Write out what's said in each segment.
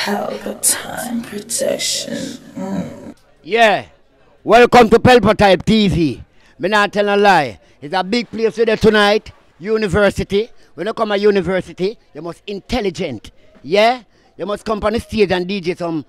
Pelpa Time protection. Mm. Yeah. Welcome to Pelpa Time TV. Me not tell a lie. It's a big place there tonight. University. When you come to university, you must intelligent. Yeah? You must come on the stage and DJ some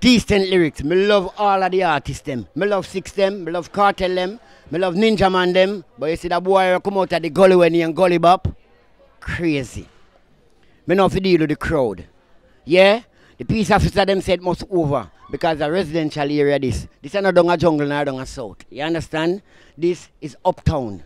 decent lyrics. Me love all of the artists them. Me love Six them. Me love Kartel them. Me love Ninja Man them. But you see that boy come out of the gully when he and gully bop. Crazy. Me not fi deal with the crowd. Yeah? The peace officer them said must over because a residential area this. This is not a jungle down a south. You understand? This is uptown.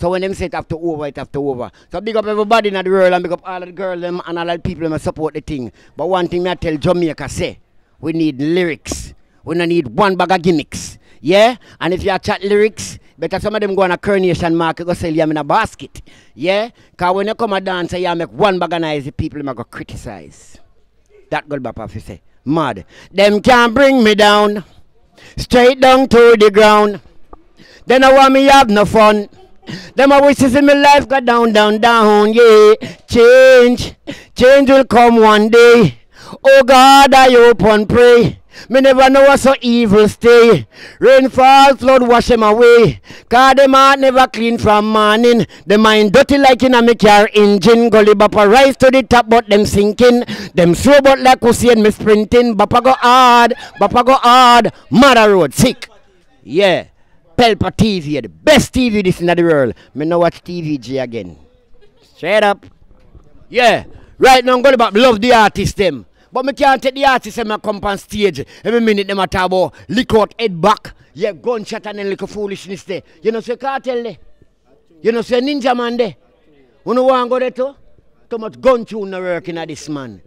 So when them say it have to over, it have to over. So big up everybody in the world and big up all the girls them and all the people them support the thing. But one thing I tell Jamaica say, we need lyrics. We don't need one bag of gimmicks. Yeah? And if you chat lyrics, better some of them go on a coronation market go sell them in a basket. Yeah? Cause when you come a dance you make one bag of noise, the people them go criticize. That good bapa fi say. Mad. Them can't bring me down. Straight down to the ground. Then I want me have no fun. Them to see my life go down, down, down, yeah. Change, change will come one day. Oh God, I hope and pray. Me never know what so evil stay. Rain fall, flood wash them away. Cause them heart never clean from morning. The mind dirty like in a me car engine. Gully bapa rise to the top, but them sinking. Them slow but like Usain me sprinting. Bapa go hard, bapa go hard. Mother road sick. Yeah. Pelpa TV, the best TV this in the world. Me know watch TVG again. Straight up. Yeah. Right now I'm going to love the artist them. But me can't take the artist and come on stage. Every minute them a talk about lick out head back. Yeah, gunshot and then little foolishness there. You know say Kartel there. You know say ninja man there. You know want go there too? Too much gun tune no working at this man.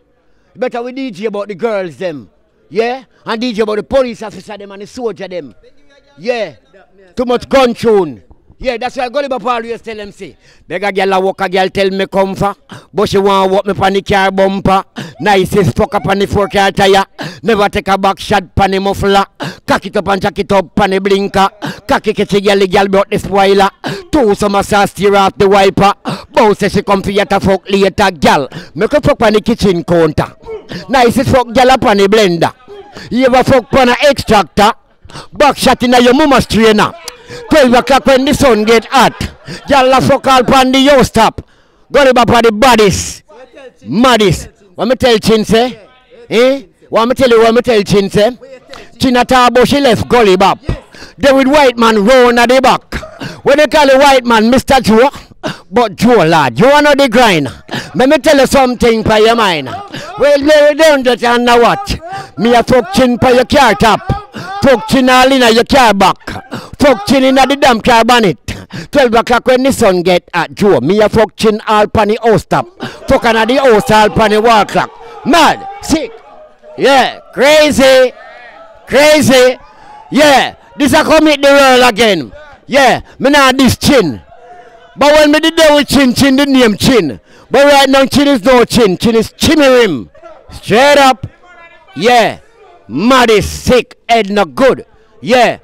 Better we DJ about the girls them. Yeah? And DJ about the police officer them and the soldier them. Yeah. Too much gun tune. Yeah, that's why Gulliver always tell them say, beg a girl a walk a girl tell me come for, but she want walk me pan the car bumper. Nicest fuck up on the four car tire. Never take a back shot pan the muffler. Cock it up and jack it up pan the blinker. Cocky catch a girl, the girl brought the spoiler. Two summer sauce steer off the wiper. Bow say she come for you to fuck later, girl. Make her fuck pan the kitchen counter. Nicest fuck girl up on the blender. You ever fuck pan a extractor? Back shot in your mama's trainer. 12 o'clock when the sun get hot. Y'all fuck all pan the yo stop. Go for the bodies. Maddis. What me tell Chin say? Eh? What me tell you what me tell Chin say? Chin a she left Gully Bop. David White man round at the back. When they call the white man Mr. Joe. But Joe lad, you wanna the grind. Let me tell you something for your mind. Well, lay down that and now what? Me a fuck chin for your car top. Fuck chin all in your car back. Fuck chin in the damn car bonnet. 12 o'clock when the sun get at Joe. Me a fuck chin all pan the house top. Fuck on the house all pan the wall clock. Mad, sick. Yeah, crazy. Crazy. Yeah, this a commit the world again. Yeah, me not this chin. But when me did there with chin, chin the name chin. But right now chin is no chin, chin is chimirim. Straight up. Yeah. Mad is sick, head not good. Yeah.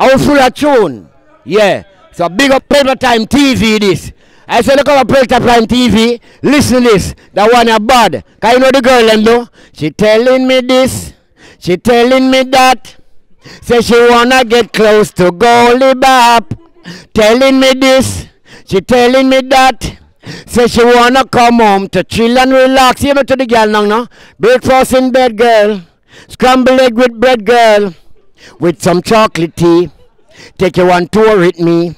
Was full of tune. Yeah. So big up Pelpa Time TV this. I said look up Pelpa Time TV. Listen this. That one a bad. Can you know the girl them though? She telling me this. She telling me that. Say she wanna get close to Gully Bop. Telling me this. She telling me that. Say she wanna come home to chill and relax. You know to the girl now, no? Breakfast in bed, girl. Scrambled egg with bread, girl. With some chocolate tea. Take you on tour with me.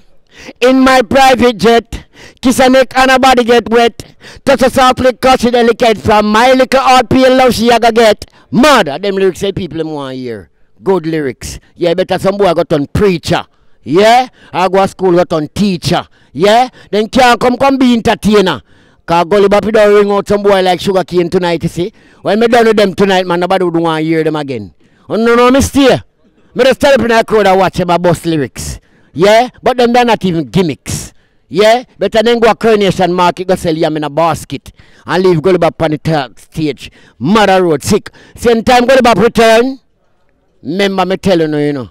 In my private jet. Kiss her neck and her body get wet. Touch her softly, cause she delicate. From my little heart, pale love she a go get. At them lyrics say people them want hear. Good lyrics. Yeah, better some boy got on preacher. Yeah? I go to school got on teacher. Yeah? Then can't come come be entertainer. Cause Gully Bappy don't ring out some boy like Sugar Cane tonight, you see. When me done with them tonight, man, nobody would want to hear them again. Oh, no, no, me stay. Me just tell up in that crowd and watch a bust lyrics. Yeah? But them they're not even gimmicks. Yeah? Better than go a coronation market, go sell yam in a basket. And leave Gully Bop on the stage. Mother road, sick. Same time Gully Bop return. Remember me tell you, no, you know.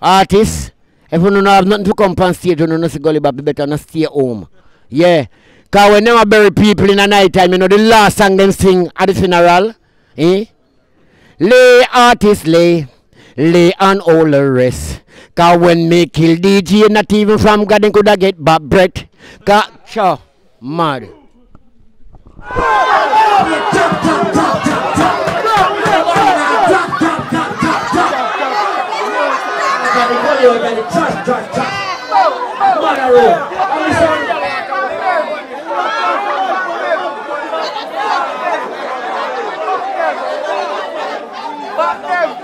Artists, if you don't have nothing to come on stage, you don't see Gully Bop, you better not stay home. Yeah. Because when them bury people in the night time, you know, the last song them sing at the funeral, eh? Lay artist lay, lay on all the rest. Cause when me kill DJ, not even from God, they coulda get back breath. Cause, sure, mad.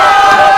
Yeah.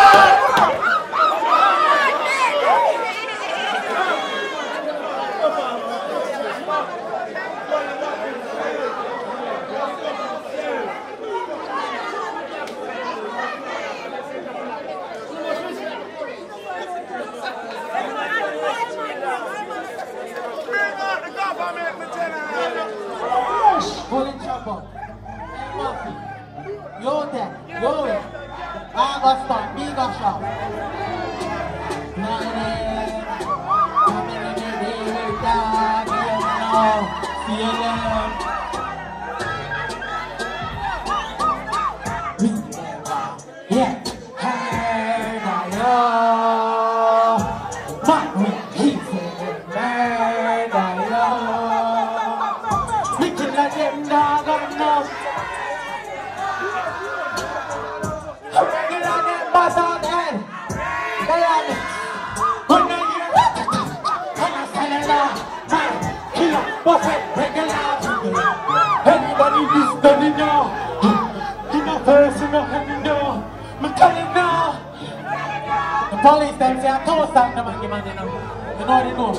Break it out. Anybody listening now? In the first in the heaven door. Me tell you now. The police them say I told stop the man, the man, you know. They know.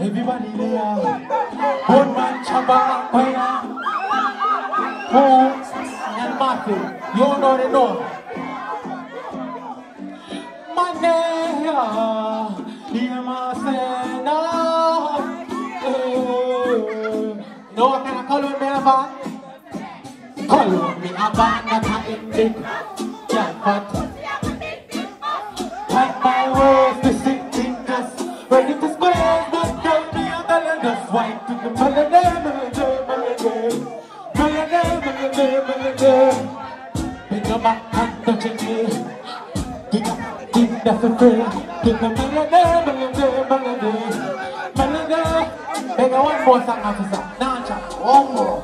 Everybody there. One man chopper and fire. Holmes and Matthew. You know they know. Money, hear my say no. Kind of color me a band. Color me a band that I in big jackpot. Like my words, the sick thinkers, ready to square, but tell me I'm telling us white to the melody. Pick up one more song after that. More.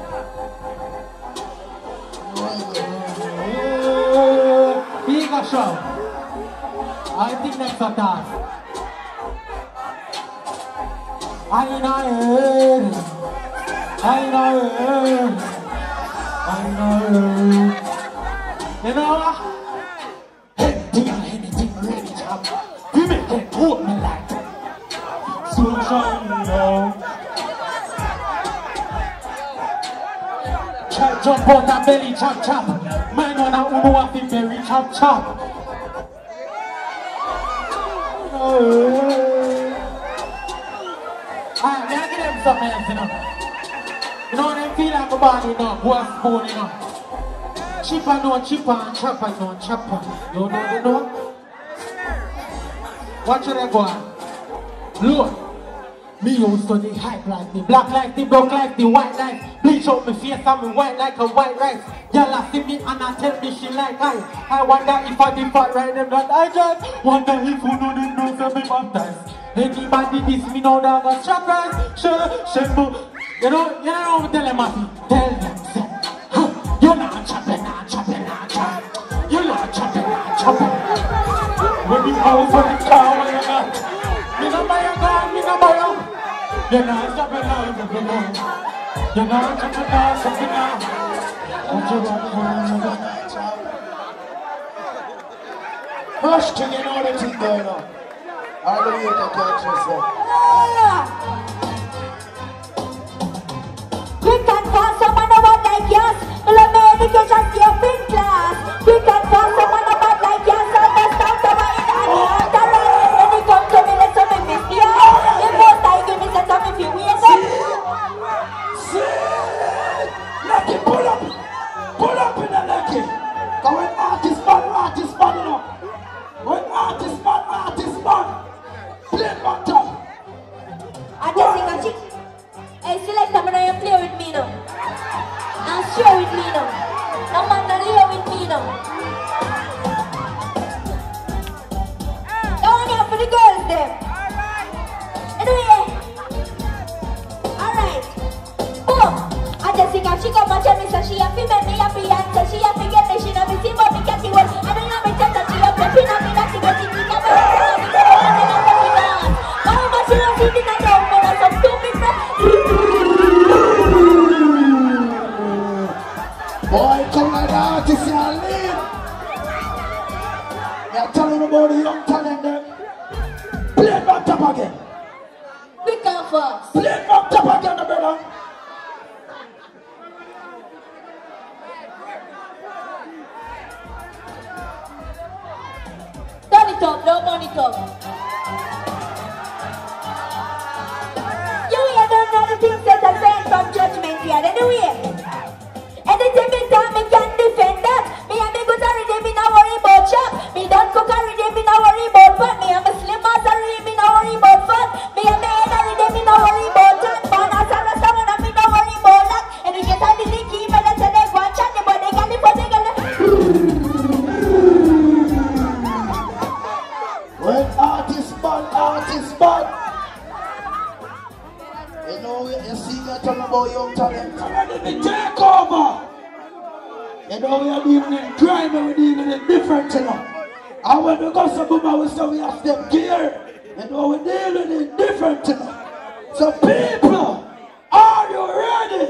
Big show. I think next a task. I know. I know. I know. You know what? Anything or anything really job. We make it me like sunshine, you know. Chop on that belly, chop chop. Man on that uno off the berry, chop chop. Alright, I give them something else, you know. You know them feel like a body, you know, boy spoon, you know. Chipper no chipper and chopper no chopper. You know they know? Watch it go. Look. Me used to hype like the black like the black like the white like. Bleach out my face and me white like a white rice. Y'all a see me and I tell me she like I. I wonder if I the fat right them that I just. Wonder if you know them knows that me baptized Anybody this me know that I got strap right Sure, shamble You know, you know what I'm telling Matty Tell them You're not chopping, not chopping, not chopping. You're not chopping, not chopping. When the house, when the Chopping, not chopping, You're not chopping, not chopping, What you want, what you want Hush to you know the thing going on. All the catch yourself. Quick and fast, some man want like yes. The You're telling about the young talent them. Play it back top again. And fast. Play it back top again, brother. Turn it up, turn it up. You hear don't know the things that are from judgment here, anyway. Anything me tell me can defend. Chop. Me don't go carry them, me not worry about. Me and as a people, are you ready?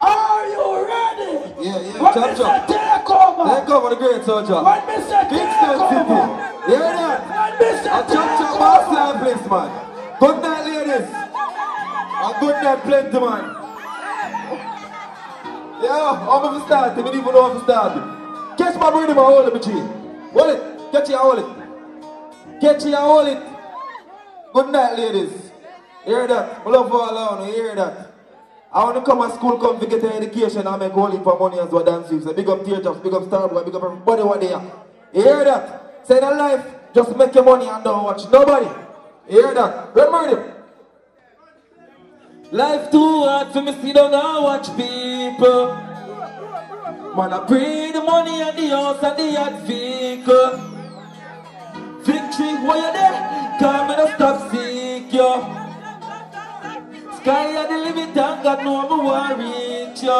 Are you ready? Yeah, yeah, When chop, chop. take over. Take over the great soldier. When we Kingston City. Hear that? When we A chop chop master place, man. Good night, ladies. A good night, plenty, man. Yeah, I'm going to start. I don't even know to start. Catch my rhythm and hold it, my G. Hold it. Catch it hold it. Catch it hold it. Good night, ladies. Hear that? I love all. You hear that? I want to come to school, come to get an education and make whole heap of money as well dance with. Big up theaters, big up Starboy, big up everybody what they are. Hear that? Say that life, just make your money and don't watch nobody. You hear that? Remember it. Life too hard for me sit down and watch people. Man, I bring the money and the house and the yacht vehicle. Victory, where you there? Come and stop seek you. Sky are the and God know me want reach you.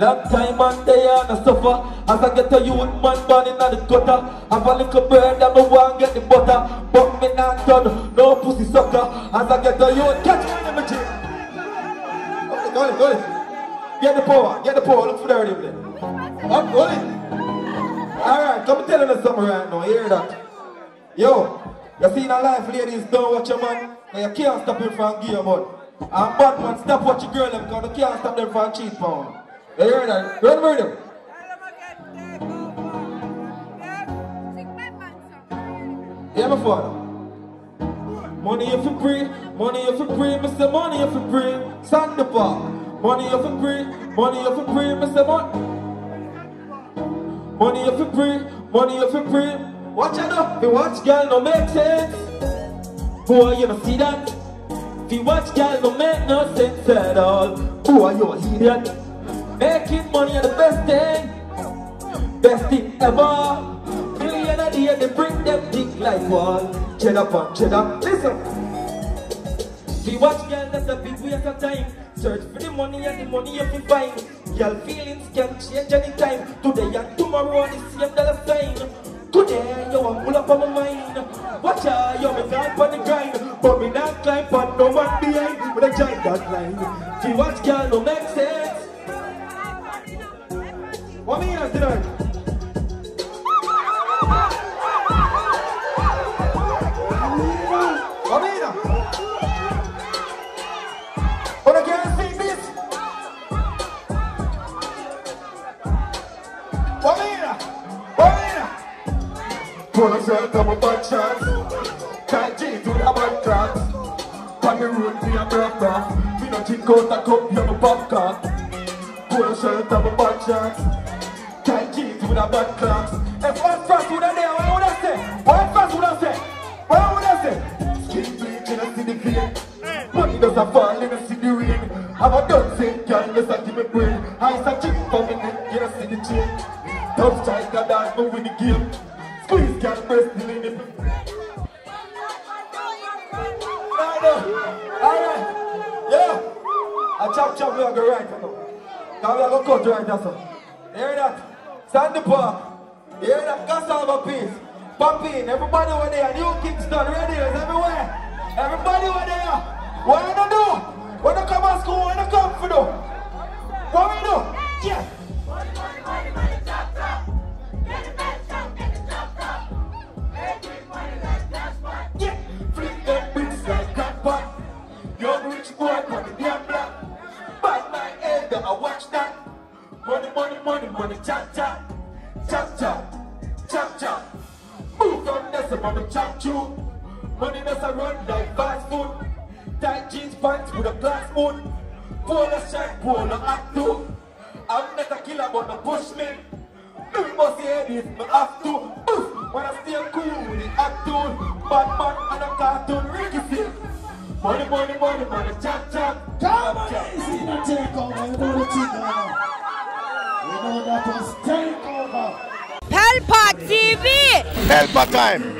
Long time and day and I suffer. As I get a youth man born in the gutter. Have a little bird and me want get the butter. But me not done, no pussy sucker. As I get a youth, catch me in the gym. Hold it, hold it, hold it. Get the power, get the power, look for the rhythm there Up, hold it. Alright, come tell you something right now, hear that. Yo, you see in a life ladies don't watch your man. Now you can't stop him from you mud And bad man stop watch your girl them Because you can't stop them from cheat pound You hear that? Remember them? Hear me father Money if you free, money if you free, Mr. money if you free, stand the park. Money if you free, money if you free, Mr. money. Money if you free, money if you free. Watch out if you watch girl no make sense. Boy, you don't see that. You watch girl no make no sense at all. Boy, you a idiot. Making money is the best thing, best thing ever. Million a they bring them dick like wall. Cheddar upon uh, cheddar. Listen. We watch girl, that's a big waste of time. Search for the money and the money you can find. Girl feelings can change anytime. Today and tomorrow the same dollar sign. Today you want pull up on my mind. Watch out, you me gone on the grind. But me not climb on no one behind. With a giant that line. We watch girl, no make sense. What me here tonight? A shirt of a bad chance. Tight jeans with a bad tracks. On the road, me a breath off. Me no drink out a cup, you no popcorn. A shirt of a bad chance. Tight jeans with a bad clocks. If one fast would have there, what would I say? One fast would I say? What would I say? Skin bleach in a city vein. Money doesn't fall in a city rain. I'm a done saying, girl, let's not give me brain. Ice a chick for me get a the chain. Tough striker, dance, but win the game. Squeeze, can't press the limit. Alright, yeah. A chop chop we are go right now. Now we are go cut right now. Hear that? Sandy Park. Hear that? Cassava piece. Popping. Everybody over there. New Kingston radios everywhere. Everybody over there. What you gonna do? When you come to school, when you come for do? What we do? Yeah. Polo shirt, polo hat too. I'm not a killer, but a bushman. Me must hear this, me have to. Oof, when I stay cool the act tool. Bad man and a cartoon, Ricky Sick. Money, money, money, money, chop, chop. Come on, easy to take over. You know the thing now. You know that was takeover. Pelpa TV! Pelpa time.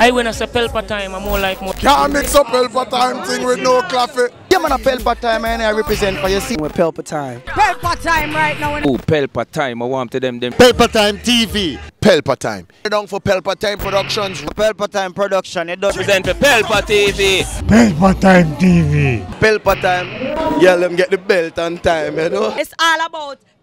I when I say Pelpa time, I'm more like more. Can't mix up Pelpa time thing with no coffee. Yeah, man, a Pelpa time, and I represent for you. See, we're Pelpa time. Pelpa Time right now. Oh, Pelpa time. I want to them them. Pelpa time TV. Pelpa time. Down for Pelpa time productions. Pelpa time production. You don't Represent for Pelpa TV. Pelpa time TV. Pelpa time. Yeah, let them get the belt on time, you know. It's all about